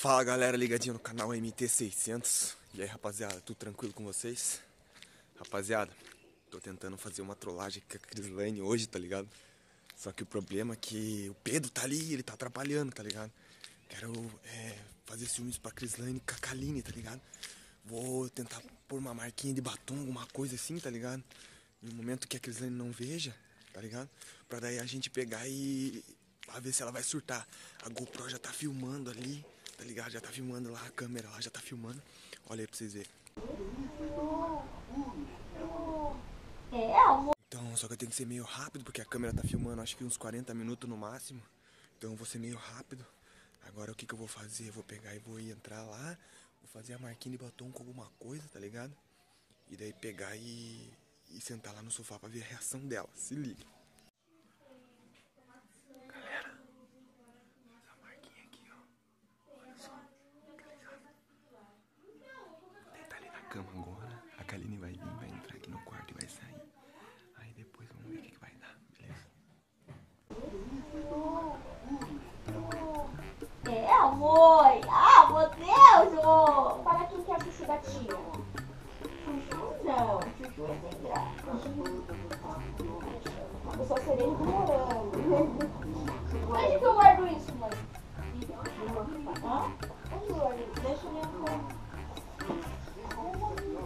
Fala galera, ligadinho no canal MT600 E aí rapaziada, tudo tranquilo com vocês? Rapaziada, tô tentando fazer uma trollagem com a Crislane hoje, tá ligado? Só que o problema é que o Pedro tá ali, ele tá atrapalhando, tá ligado? Quero é, fazer ciúmes pra Crislane com a Kaline, tá ligado? Vou tentar pôr uma marquinha de batom, alguma coisa assim, tá ligado? No momento que a Crislane não veja, tá ligado? Pra daí a gente pegar e... Pra ver se ela vai surtar. A GoPro já tá filmando ali tá ligado? Já tá filmando lá, a câmera lá já tá filmando. Olha aí pra vocês verem. Então, só que eu tenho que ser meio rápido, porque a câmera tá filmando acho que uns 40 minutos no máximo. Então eu vou ser meio rápido. Agora o que que eu vou fazer? Eu vou pegar e vou entrar lá, vou fazer a marquinha de batom com alguma coisa, tá ligado? E daí pegar e, e sentar lá no sofá pra ver a reação dela. Se liga. cama agora. A Kaline vai vir, vai entrar aqui no quarto e vai sair. Aí depois vamos ver o que, que vai dar, beleza? É, amor! Ah, meu Deus! Oh. Para quem quer chuchu gatinho. Chuchu não, chuchu é sem graça. Eu sou cereja do morango. Onde que eu guardo isso, mãe? Hã? Onde eu guardo isso? Deixa eu ver.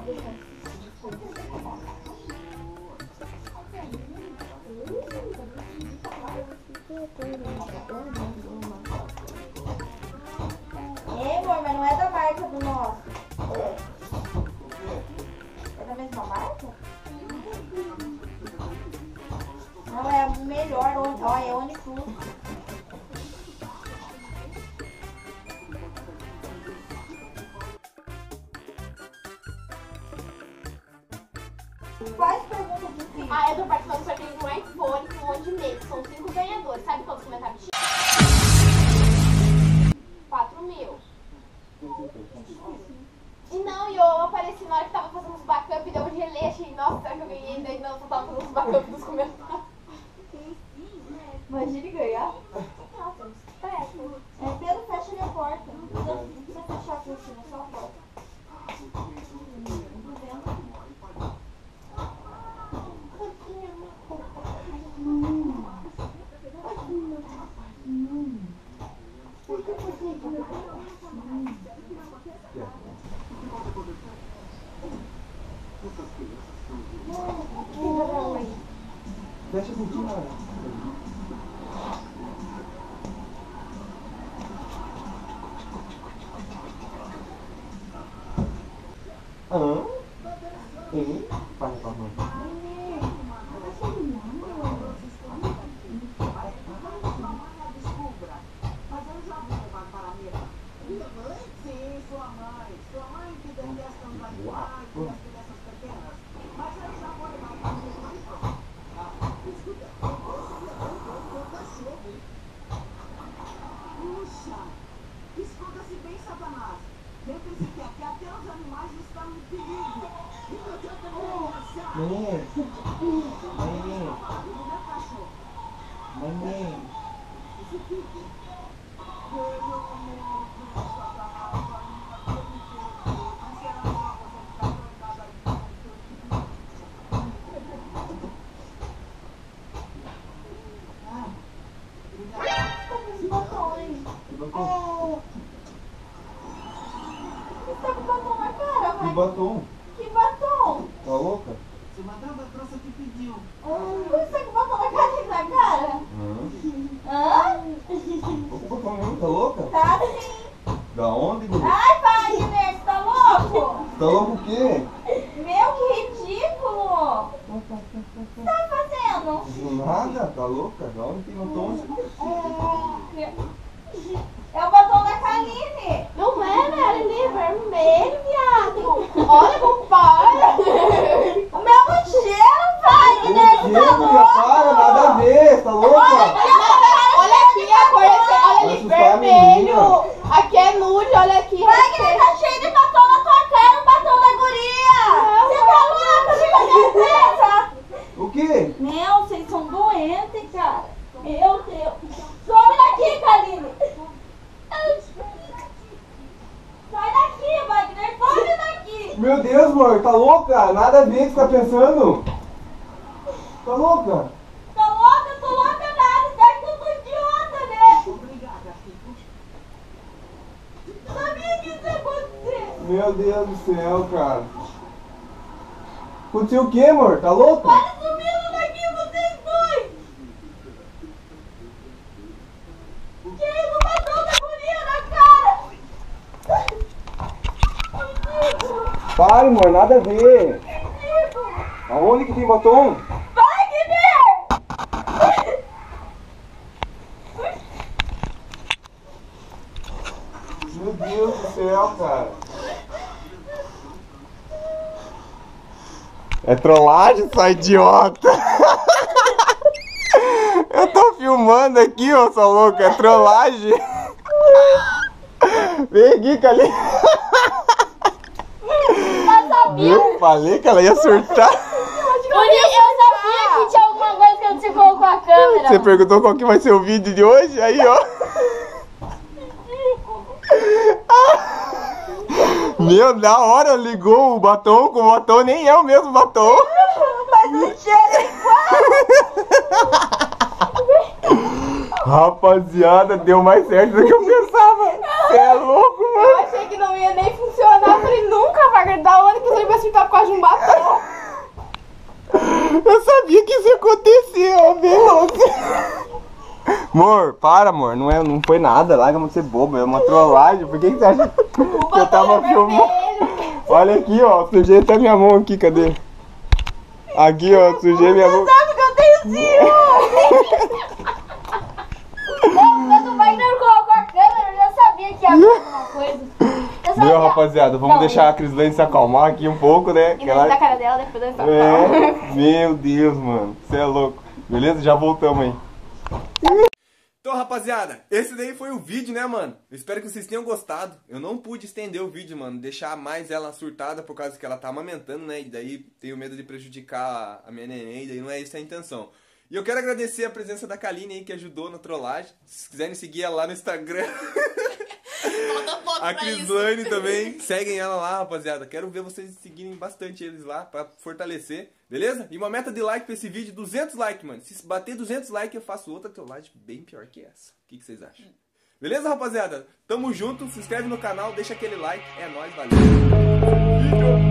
É, Quais perguntas difíceis? Ah, eu tô participando do sorteio de um iPhone com um monte de meses. São cinco ganhadores. Sabe quantos comentários tinha? 4 mil. E não, e eu apareci na hora que tava fazendo os backup, daí eu relei, achei, nossa, será que eu ganhei? Daí não, só tava fazendo os backup dos comentários. Imagine ganhar. É, Pedro, fecha ali a porta. Não precisa fechar a cortina, só a porta. Fecha a cortina. Hã? E? Vai pra mãe. Sim, sua mãe. Sua mãe que detesta andar de bike e as crianças pequenas. Mas ela já foi lá para o mais próximo. Ah, escuta, esse levanta o teu cachorro, hein? Puxa, escuta-se bem, Satanás. Lembre-se que aqui até os animais estão em perigo. E não adianta não pensar. Mãe. Mãe. Meu cachorro. Mãe. Esse pique. Pelo amor de Satanás, vai me permitir. Não será melhor você ficar trancado aí dentro. Ah, Esse batom, hein? Que batom? Você tá com batom na cara, Que mãe? batom? Que batom? Tá louca? se madame trouxe o que pediu. Hum, Você tá com batom na cara e na cara? Hã? Hã? Que batom mesmo? Tá louca? Tá sim. Da onde, guri? Ai, pai, Inês, tá louco? Tá louco o quê? Meu, que ridículo. O que você tá fazendo? Nada, tá louca? Da onde tem batom? É o batom da Kaline. Não é, né? Ele é vermelho, viado. Olha como para. O mesmo cheiro, pai, Inês, Que, tá guria? louco? Para, nada a ver, tá louca? Olha aqui a cor desse, olha Vai ali, assustar a vermelho. Aqui é nude, olha aqui. Wagner tá cheio de batom na tua cara, o batom da guria. Você tá louco? Me faz essa? O quê? Meu, vocês são doentes, cara. Meu Deus. Some daqui, Kaline. Meu Deus, amor, tá louca? Nada a ver o que você tá pensando. Tá louca? Tá louca? Tô louca nada. Acha que eu sou idiota, né? Obrigada, filho. Sabia que isso ia acontecer. Meu Deus do céu, cara. Aconteceu o que, amor? Tá louca? Para sumindo daqui, vocês dois. Que isso? O patrão da guria na cara. Para, amor, nada a ver. Aonde que tem batom? Vai, Guilherme. Meu Deus do céu, cara. É trollagem, sua idiota. Eu tô filmando aqui, ô sua louca. É trollagem. Vem aqui, Cali. Eu. Eu falei que ela ia surtar. Guri, eu sabia que tinha alguma coisa que você colocou a câmera. Você perguntou qual que vai ser o vídeo de hoje? Aí, ó. Meu, na hora ligou o batom com o batom, nem é o mesmo batom. Mas o cheiro é Rapaziada, deu mais certo do que eu pensava. Você é louco, Eu mano. achei que não ia nem funcionar. Eu falei, nunca vai da onde que você vai acertar por causa de um batom. Eu sabia que isso ia acontecer, ó, meu. Amor, para, amor. Não, é, não foi nada. Larga de ser bobo. É uma trollagem. Por que, que você acha que eu tava filmando? Olha aqui, ó. Sujei até minha mão aqui. Cadê? Aqui, ó. Sujei minha mão. Sabe que eu tenho ciúme? Não, quando o Wagner colocou a câmera, eu já sabia que acontecer alguma coisa. Meu, rapaziada, vamos Não. deixar a Crislane se acalmar aqui um pouco, né? E Que ela- da cara dela, depois. É, meu Deus, mano. Você é louco. Beleza? Já voltamos aí. Então, rapaziada, esse daí foi o vídeo, né, mano? Eu espero que vocês tenham gostado. Eu não pude estender o vídeo, mano. Deixar mais ela surtada por causa que ela tá amamentando, né? E daí tenho medo de prejudicar a minha neném. E daí não é essa a intenção. E eu quero agradecer a presença da Kaline aí que ajudou na trollagem. Se vocês quiserem seguir ela lá no Instagram. A Crislane também. Seguem ela lá, rapaziada. Quero ver vocês seguirem bastante eles lá pra fortalecer, beleza? E uma meta de like pra esse vídeo, 200 likes, mano. Se bater 200 likes, eu faço outra trollagem bem pior que essa. O que, que vocês acham? Beleza, rapaziada? Tamo junto, se inscreve no canal, deixa aquele like. É nóis, valeu.